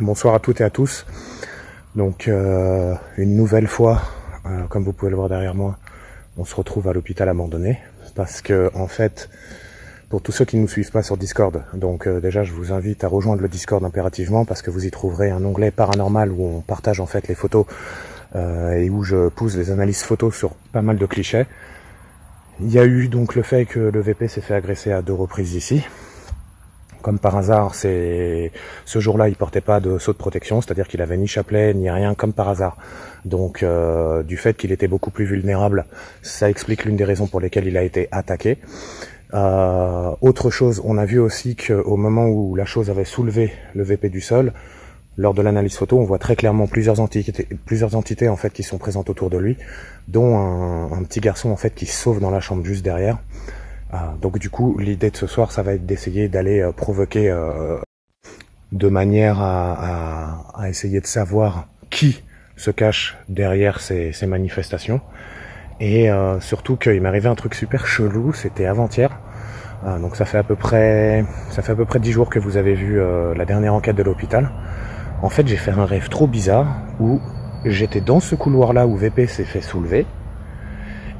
bonsoir à toutes et à tous. Donc euh, une nouvelle fois, euh, comme vous pouvez le voir derrière moi, on se retrouve à l'hôpital abandonné parce que en fait, pour tous ceux qui ne nous suivent pas sur Discord, donc euh, déjà je vous invite à rejoindre le Discord impérativement parce que vous y trouverez un onglet paranormal où on partage en fait les photos et où je pousse des analyses photos sur pas mal de clichés. Il y a eu donc le fait que le VP s'est fait agresser à deux reprises ici, comme par hasard, c'est ce jour-là, il portait pas de saut de protection, c'est-à-dire qu'il avait ni chapelet ni rien, comme par hasard. Donc, euh, du fait qu'il était beaucoup plus vulnérable, ça explique l'une des raisons pour lesquelles il a été attaqué. Euh, autre chose, on a vu aussi qu'au moment où la chose avait soulevé le VP du sol, lors de l'analyse photo, on voit très clairement plusieurs entités, plusieurs entités en fait qui sont présentes autour de lui, dont un, petit garçon en fait qui se sauve dans la chambre juste derrière. Ah, donc du coup, l'idée de ce soir, ça va être d'essayer d'aller euh, provoquer euh, de manière à, essayer de savoir qui se cache derrière ces, manifestations. Et euh, surtout qu'il m'est arrivé un truc super chelou, c'était avant-hier. Ah, donc ça fait à peu près ça fait à peu près dix jours que vous avez vu la dernière enquête de l'hôpital. En fait, j'ai fait un rêve trop bizarre où j'étais dans ce couloir-là où VP s'est fait soulever.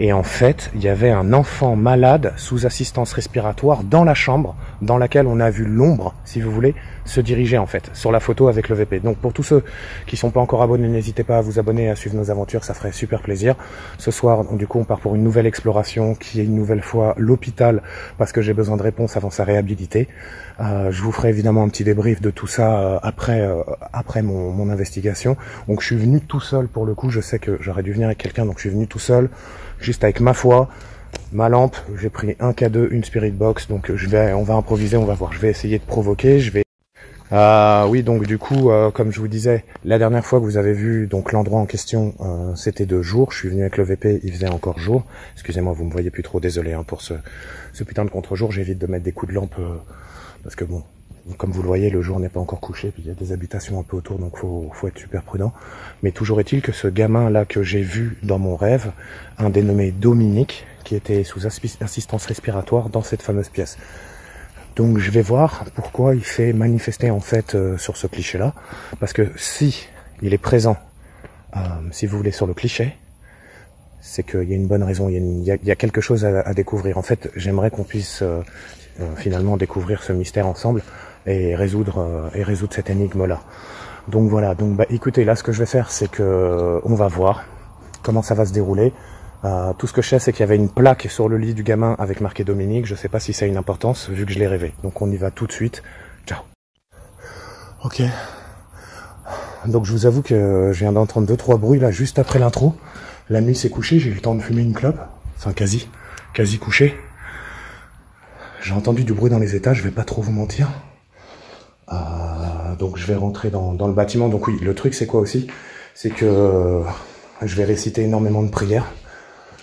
Et en fait, il y avait un enfant malade sous assistance respiratoire dans la chambre dans laquelle on a vu l'ombre, si vous voulez, se diriger en fait sur la photo avec le VP. Donc pour tous ceux qui sont pas encore abonnés, n'hésitez pas à vous abonner, à suivre nos aventures, ça ferait super plaisir. Ce soir, du coup, on part pour une nouvelle exploration qui est une nouvelle fois l'hôpital parce que j'ai besoin de réponses avant sa réhabilité. Euh, je vous ferai évidemment un petit débrief de tout ça euh, après euh, après mon, mon investigation. Donc je suis venu tout seul pour le coup. Je sais que j'aurais dû venir avec quelqu'un, donc je suis venu tout seul juste avec ma foi, ma lampe, j'ai pris un K2, une Spirit Box, donc je vais, on va improviser, on va voir. Je vais essayer de provoquer, je vais. Ah oui, donc du coup, euh, comme je vous disais, la dernière fois que vous avez vu donc l'endroit en question, euh, c'était de jour. Je suis venu avec le VP, il faisait encore jour. Excusez-moi, vous me voyez plus trop, désolé hein, pour ce, ce putain de contre-jour. J'évite de mettre des coups de lampe parce que bon, comme vous le voyez, le jour n'est pas encore couché, puis il y a des habitations un peu autour, donc faut, faut être super prudent. Mais toujours est-il que ce gamin-là que j'ai vu dans mon rêve, un dénommé Dominique, qui était sous assistance respiratoire dans cette fameuse pièce. Donc je vais voir pourquoi il fait manifester en fait euh, sur ce cliché-là, parce que si il est présent, euh, si vous voulez, sur le cliché, c'est qu'il y a une bonne raison, il y a, quelque chose à, découvrir. En fait, j'aimerais qu'on puisse euh, finalement découvrir ce mystère ensemble et résoudre euh, et résoudre cette énigme là. Donc voilà, donc bah écoutez, là ce que je vais faire c'est que euh, on va voir comment ça va se dérouler. Euh, tout ce que je sais c'est qu'il y avait une plaque sur le lit du gamin avec marqué Dominique, je sais pas si ça a une importance vu que je l'ai rêvé. Donc on y va tout de suite. Ciao. OK. Donc je vous avoue que je viens d'entendre deux trois bruits là juste après l'intro. La nuit s'est couchée, j'ai eu le temps de fumer une clope, enfin quasi, quasi couché. J'ai entendu du bruit dans les étages, je vais pas trop vous mentir. Euh, donc je vais rentrer dans, le bâtiment. Donc oui, le truc c'est quoi aussi? C'est que euh, je vais réciter énormément de prières,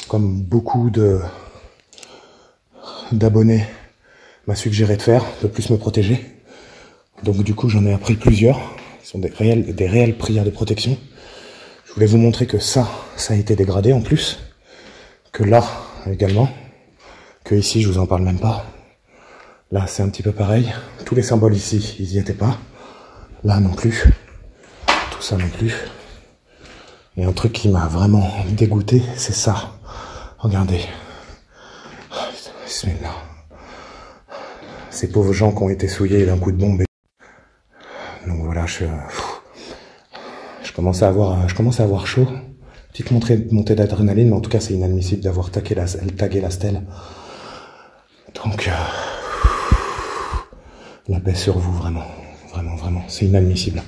comme beaucoup de d'abonnés m'a suggéré de faire, de plus me protéger. Donc du coup j'en ai appris plusieurs. Ce sont des réelles, des réelles prières de protection. Je voulais vous montrer que ça, ça a été dégradé en plus. Que là également. Que ici je vous en parle même pas. Là, c'est un petit peu pareil. Tous les symboles ici, ils y étaient pas. Là non plus. Tout ça non plus. Et un truc qui m'a vraiment dégoûté, c'est ça. Regardez. Ces pauvres gens qui ont été souillés d'un coup de bombe. Donc voilà, je, je commence à avoir, je commence à avoir chaud. Petite montée, montée d'adrénaline, mais en tout cas, c'est inadmissible d'avoir tagué la, tagué la stèle. Donc, euh, la paix sur vous, vraiment. Vraiment, vraiment. C'est inadmissible.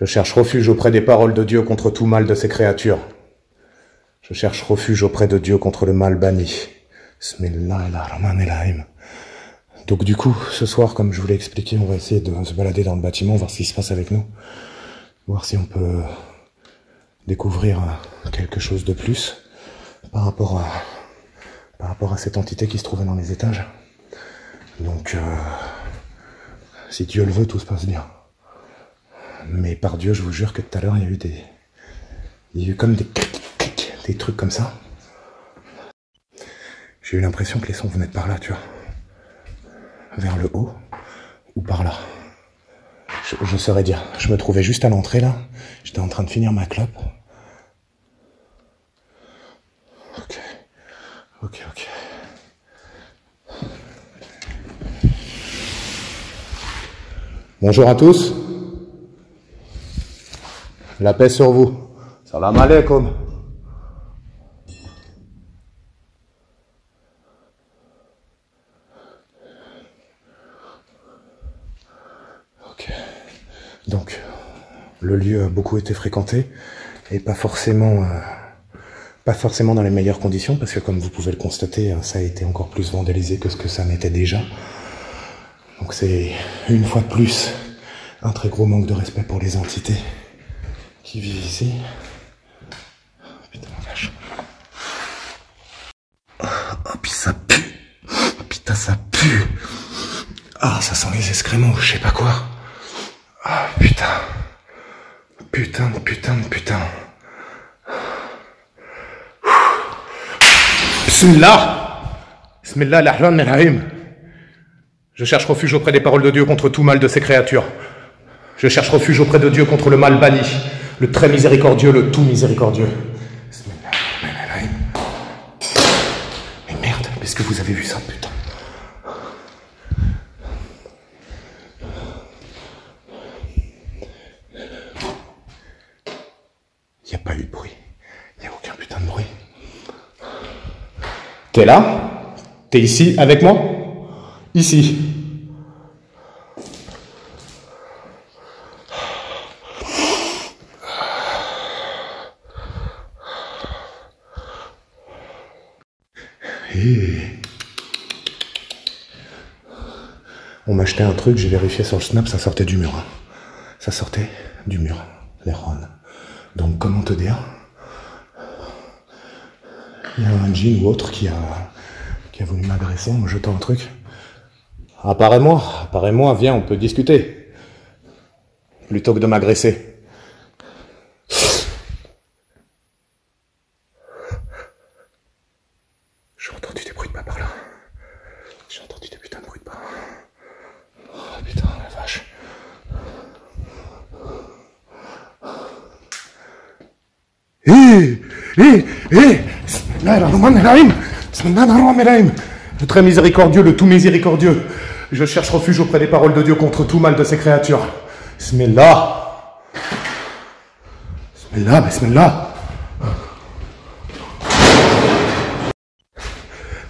Je cherche refuge auprès des paroles de Dieu contre tout mal de ses créatures. Je cherche refuge auprès de Dieu contre le mal banni. Donc du coup, ce soir, comme je vous l'ai expliqué, on va essayer de se balader dans le bâtiment, voir ce qui se passe avec nous. Voir si on peut découvrir quelque chose de plus par rapport à, cette entité qui se trouvait dans les étages. Donc, euh, si Dieu le veut, tout se passe bien. Mais par Dieu, je vous jure que tout à l'heure, il y a eu des, il y a eu comme des des trucs comme ça. J'ai eu l'impression que les sons venaient par là, tu vois. Vers le haut ou par là. Je, je saurais dire. Je me trouvais juste à l'entrée là. J'étais en train de finir ma clope. Ok, ok. Bonjour à tous. La paix sur vous. Salam alaikum. Ok. Donc, le lieu a beaucoup été fréquenté et pas forcément, euh, pas forcément dans les meilleures conditions parce que comme vous pouvez le constater, ça a été encore plus vandalisé que ce que ça n'était déjà. Donc c'est une fois de plus un très gros manque de respect pour les entités qui vivent ici. Putain la vache. Oh puis ça pue. Putain ça pue. Ah ça sent les excréments, je sais pas quoi. Ah putain. Putain de putain de putain. Bismillah. Bismillah l'ahlan rahim Je cherche refuge auprès des paroles de Dieu contre tout mal de ses créatures. Je cherche refuge auprès de Dieu contre le mal banni, le très miséricordieux, le tout miséricordieux. Mais merde, est-ce que vous avez vu ça, putain? Il n'y a pas eu de bruit. Il n'y a aucun putain de bruit. T'es là? T'es ici avec moi? Ici. On m'a acheté un truc, j'ai vérifié sur le snap, ça sortait du mur. hein. Ça sortait du mur, les ronds. Donc comment te dire? Il y a un jean ou autre qui a, qui a voulu m'agresser en me jetant un truc. Apparais-moi, apparais-moi, viens, on peut discuter. Plutôt que de m'agresser. J'ai entendu des bruits de pas par là. J'ai entendu des putains de bruits de pas. Oh putain, la vache. Hé Hé Hé Le très miséricordieux, le tout miséricordieux. Je cherche refuge auprès des paroles de Dieu contre tout mal de ses créatures. Bismillah Bismillah, Bismillah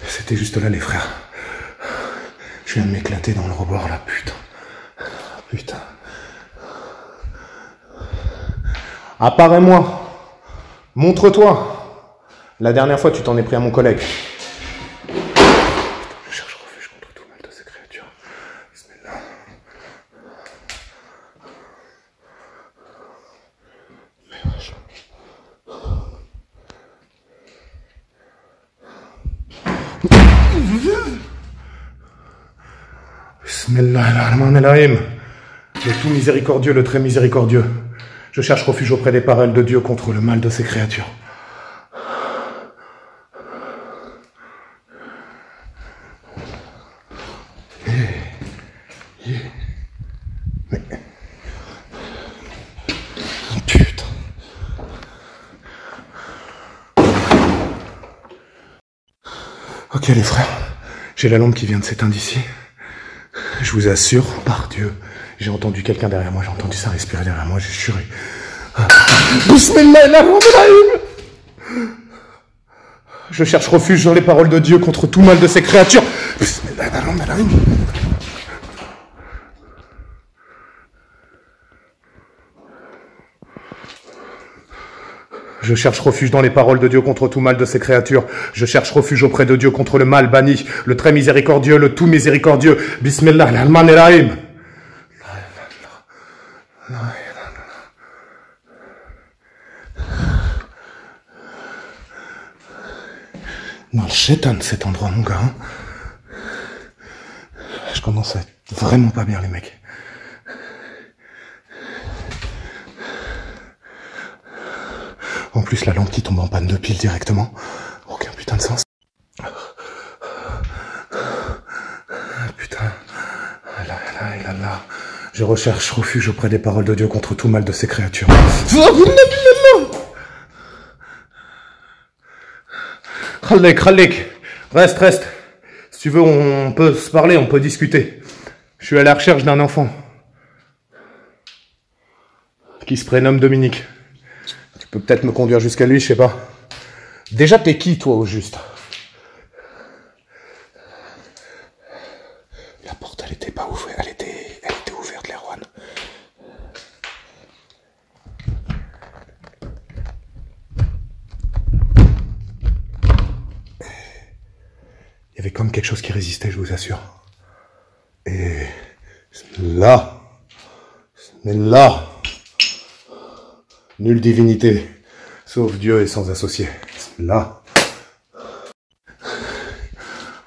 C'était juste là, les frères. Je viens de m'éclater dans le rebord, là, putain. Putain. Apparais-moi. Montre-toi. La dernière fois, tu t'en es pris à mon collègue. Je cherche refuge contre tout mal de ces créatures. Bismillah. Mais vache. Bismillahirrahmanirrahim. Le tout miséricordieux, le très miséricordieux. Je cherche refuge auprès des paroles de Dieu contre le mal de ses créatures. Ok les frères, j'ai la lampe qui vient de s'éteindre ici. Je vous assure, par Dieu, j'ai entendu quelqu'un derrière moi, j'ai entendu ça respirer derrière moi, j'ai juré. Je cherche refuge dans les paroles de Dieu contre tout mal de ses créatures. Je cherche refuge dans les paroles de Dieu contre tout mal de ses créatures. Je cherche refuge auprès de Dieu contre le mal banni, le très miséricordieux, le tout miséricordieux. Bismillah, al-Rahman rahim Dans le chétan cet endroit, mon gars. hein. Je commence à être vraiment pas bien, les mecs. la lampe qui tombe en panne de pile directement. Aucun putain de sens. Putain. Je recherche refuge auprès des paroles de Dieu contre tout mal de ces créatures. Khalik, Khalik. Reste, reste. Si tu veux, on peut se parler, on peut discuter. Je suis à la recherche d'un enfant. Qui se prénomme Dominique. Peut-être me conduire jusqu'à lui, je sais pas. Déjà, t'es qui, toi, au juste? La porte, elle était pas ouverte, elle était, elle était ouverte, l'Erwan. Il y avait comme quelque chose qui résistait, je vous assure. Et là, mais là, nulle divinité, sauf Dieu et sans associé. Là,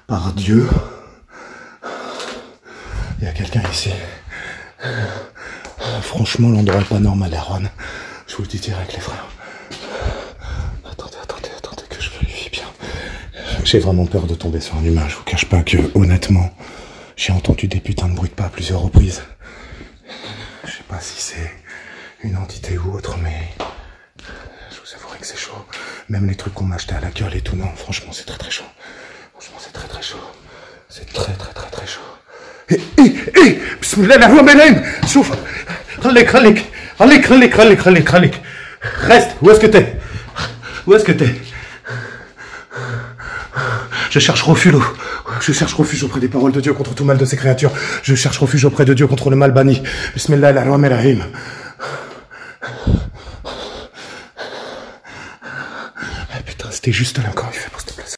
par Dieu, il y a quelqu'un ici. Franchement, l'endroit est pas normal, Aaron. Je vous le dis direct, les frères. Attendez, attendez, attendez que je vérifie bien. J'ai vraiment peur de tomber sur un humain. Je vous cache pas que, honnêtement, j'ai entendu des putains de bruits de pas à plusieurs reprises. Je sais pas si c'est une entité ou autre, mais je vous avouerai que c'est chaud. Même les trucs qu'on m'a acheté à la gueule et tout, non, franchement, c'est très très chaud. Franchement, c'est très très chaud. C'est très très très très chaud. Eh, eh, eh Bismillah ar-Rahman ar-Rahim Souffle Khalik, khalik, khalik, khalik, khalik Reste Où est-ce que t'es? Où est-ce que t'es? Je cherche refuge. Je cherche refuge auprès des paroles de Dieu contre tout mal de ces créatures. Je cherche refuge auprès de Dieu contre le mal banni. Bismillah ar-Rahman ar-Rahim. Juste là encore, il fait pour cette place.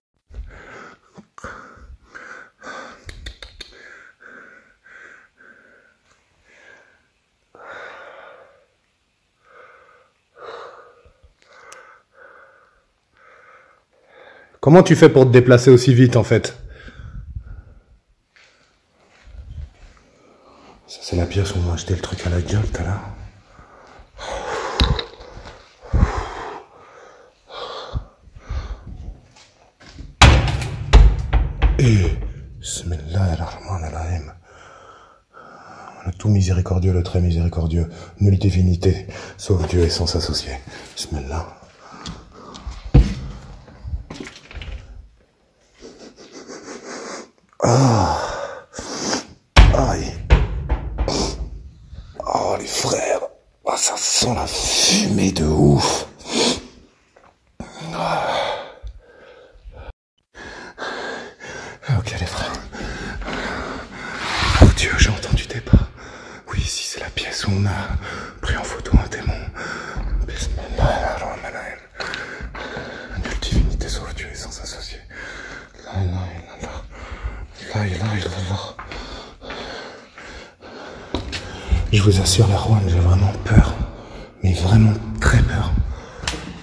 Comment tu fais pour te déplacer aussi vite en fait? Ça c'est la pièce où on m'a acheté le truc à la gueule tout à l'heure. Bismillahirrahmanirrahim. Le tout miséricordieux, le très miséricordieux, nulle divinité, sauf Dieu et sans s'associer. Bismillah. Aïe. Oh les frères. Ah, ça sent la fumée de ouf. Ah. Ok les frères. Oh Dieu, j'ai entendu des pas. Oui, ici c'est la pièce où on a pris en photo un démon. Bismillahirrahmanirrahim. Nulle divinité sauf Dieu et sans associé. La ilaha illallah. La ilaha illallah. Je vous assure, la Rouen, j'ai vraiment peur. Mais vraiment très peur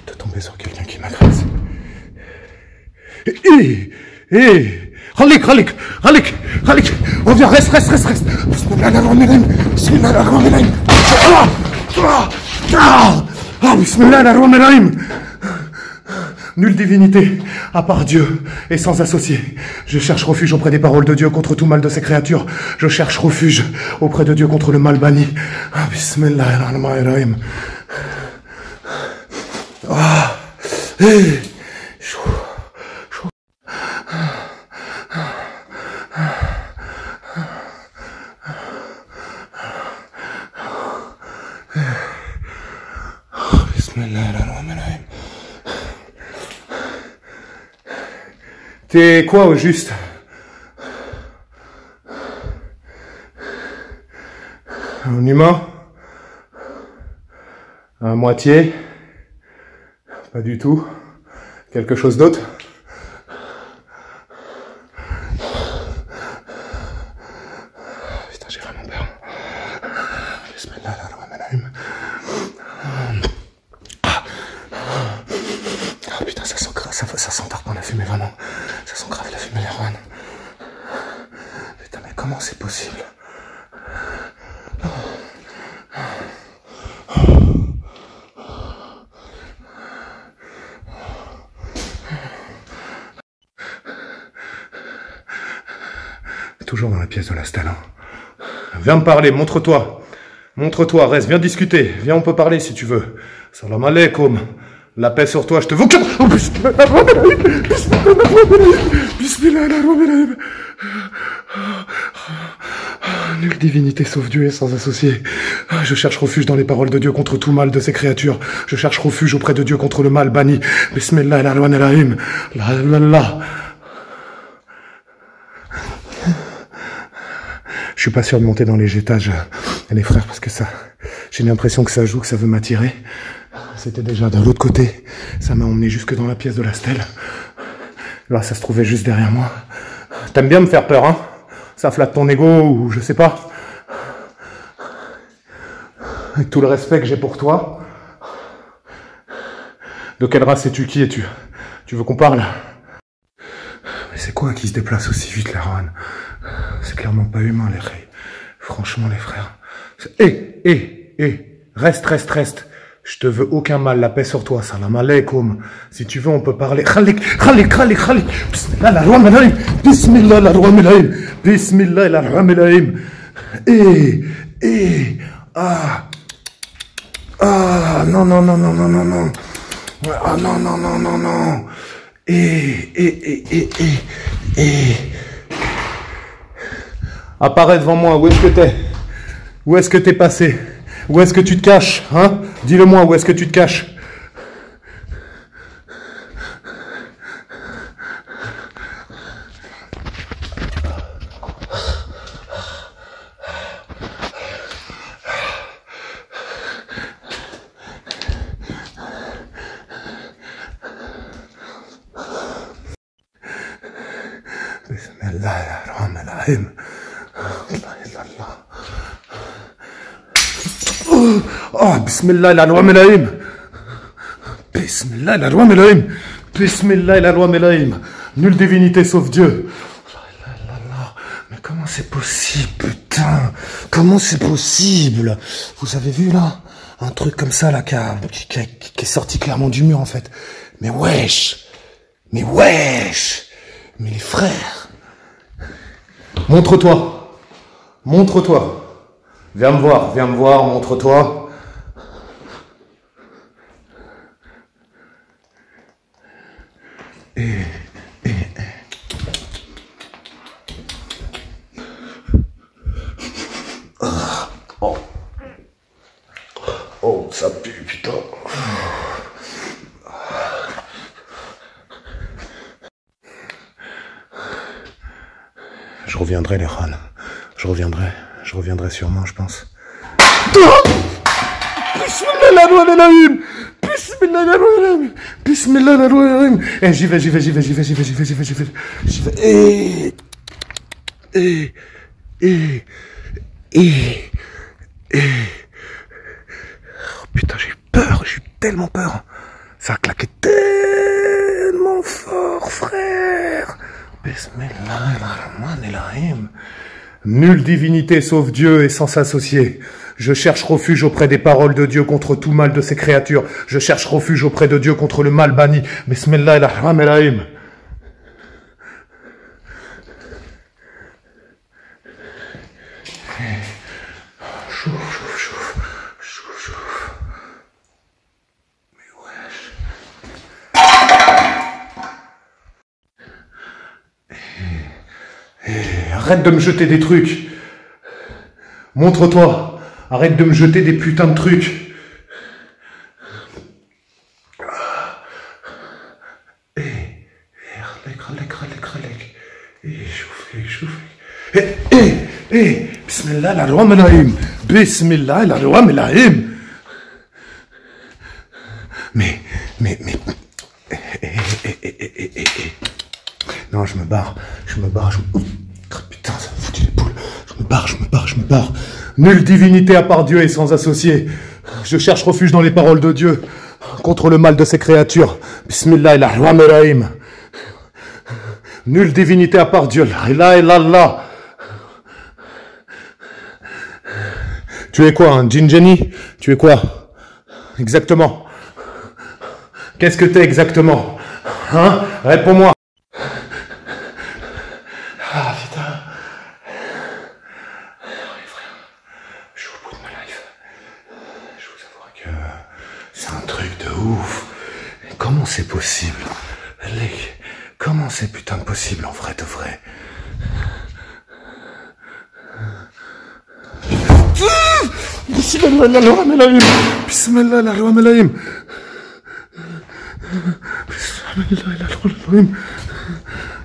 de tomber sur quelqu'un qui m'agresse. Hé Hé Khalik, Khalik Reviens, reste, reste, reste, reste Bismillahirrahmanirrahim Bismillahirrahmanirrahim Ah Ah Ah Ah Bismillahirrahmanirrahim Nulle divinité, à part Dieu, et sans associé. Je cherche refuge auprès des paroles de Dieu contre tout mal de ces créatures. Je cherche refuge auprès de Dieu contre le mal banni. Ah, Bismillahirrahmanirrahim. Ah, eh, chaud, chaud. Bismillahirrahmanirrahim. T'es quoi au juste Un humain À moitié Pas du tout Quelque chose d'autre Putain, j'ai vraiment peur. Ah putain, ça sent ça, ça sent tarpin la fumée, vraiment. Ça sent grave la fumée, les Rouen. Putain, mais comment c'est possible Toujours dans la pièce de la Stalin. Viens me parler, montre-toi. Montre-toi, reste, viens discuter. Viens, on peut parler si tu veux. Salam alaikum. La paix sur toi, je te veux. Oh, bismillah, Nulle divinité sauf Dieu et sans associé. Je cherche refuge dans les paroles de Dieu contre tout mal de ses créatures. Je cherche refuge auprès de Dieu contre le mal banni. Bismillah la La la la. Je suis pas sûr de monter dans les étages, les frères, parce que ça, j'ai l'impression que ça joue, que ça veut m'attirer. C'était déjà de l'autre côté. Ça m'a emmené jusque dans la pièce de la stèle. Là, ça se trouvait juste derrière moi. T'aimes bien me faire peur, hein? Ça flatte ton ego ou je sais pas. Avec tout le respect que j'ai pour toi. De quelle race es-tu? Qui es-tu? Tu veux qu'on parle? Mais c'est quoi qui se déplace aussi vite, la Rohan C'est clairement pas humain, les frères. Franchement, les frères. Hé, hé, hé, reste, reste, reste. Je te veux aucun mal, la paix sur toi, salam alaikum. Si tu veux, on peut parler. Khalik, khalik, khalik, khalik. Bismillah, la roi Bismillah, la roi Bismillah, la roi Eh, eh, ah. Ah, non, non, non, non, non, non, non. Ah, non, non, non, non, non. Eh, eh, eh, eh, eh, eh. Apparaît devant moi, où est-ce que t'es? Où est-ce que t'es passé? Où est-ce que tu te caches Hein? Dis-le-moi, où est-ce que tu te caches Oh, La loi Melaïm. Bismillah, la loi Melaïm. Bismillah, la loi Melaïm. Nulle divinité sauf Dieu. Mais comment c'est possible, putain? Comment c'est possible? Vous avez vu là? Un truc comme ça là qui, qui, est sorti clairement du mur en fait. Mais wesh Mais wesh Mais les frères Montre-toi Montre-toi Viens me voir, viens me voir, montre-toi. Ça pue, putain. Je reviendrai, les râles. Je reviendrai. Je reviendrai sûrement, je pense. Bismillah la loi de la une Bismillah la loi de la une Bismillah la loi de la une Eh, j'y vais, j'y vais, j'y vais, j'y vais, j'y vais, j'y vais, j'y vais, j'y vais, j'y vais. Eh, eh, eh, eh, eh. Oh putain, j'ai peur, j'ai eu tellement peur. Ça a claqué tellement fort, frère. Nulle divinité sauf Dieu et sans s'associer. Je cherche refuge auprès des paroles de Dieu contre tout mal de ses créatures. Je cherche refuge auprès de Dieu contre le mal banni. Arrête de me jeter des trucs. Montre-toi. Arrête de me jeter des putains de trucs. Eh, Bismillah la roi Bismillah la roi Mais, mais, mais, eh, eh, eh, eh, eh, eh. Non, je me barre, je me barre, je barre, je me barre, je me barre. Nulle divinité à part Dieu et sans associé. Je cherche refuge dans les paroles de Dieu contre le mal de ses créatures. Bismillah rahim Nulle divinité à part Dieu. La ilaha Tu es quoi, un djinn Tu es quoi Exactement? Qu'est-ce que t'es exactement? Hein? Réponds-moi. possible Comment c'est putain de possible en vrai de vrai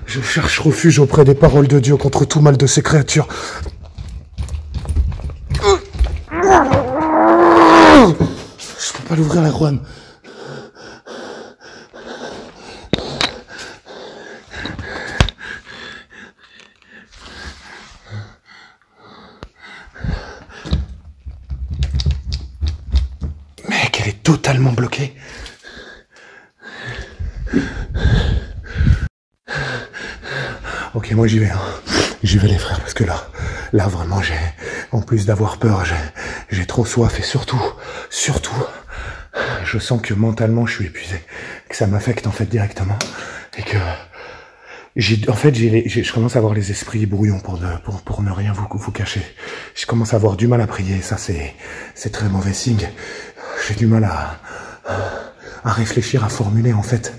Je cherche refuge auprès des paroles de Dieu contre tout mal de ces créatures. Je peux pas l'ouvrir la. Mec, elle est totalement bloquée. Ok, moi j'y vais. Hein. J'y vais les frères, parce que là, là vraiment, j'ai, en plus d'avoir peur, j'ai, trop soif et surtout, surtout, je sens que mentalement je suis épuisé, que ça m'affecte en fait directement et que j'ai, en fait, j'ai, je commence à avoir les esprits brouillons pour ne, pour, pour ne rien vous, vous cacher. Je commence à avoir du mal à prier, ça c'est, c'est très mauvais signe. J'ai du mal à, à réfléchir, à formuler en fait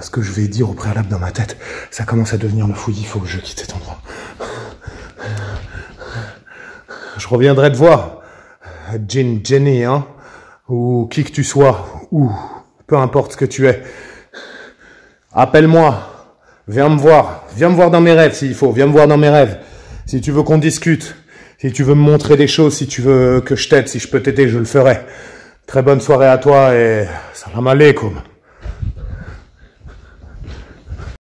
ce que je vais dire au préalable dans ma tête. Ça commence à devenir le fouillis, il faut que je quitte cet endroit. Je reviendrai te voir. Jin, Jenny, hein, ou qui que tu sois, ou peu importe ce que tu es. Appelle-moi, viens me voir, viens me voir dans mes rêves s'il faut, viens me voir dans mes rêves. Si tu veux qu'on discute, si tu veux me montrer des choses, si tu veux que je t'aide, si je peux t'aider, je le ferai. Très bonne soirée à toi et salam alaikum.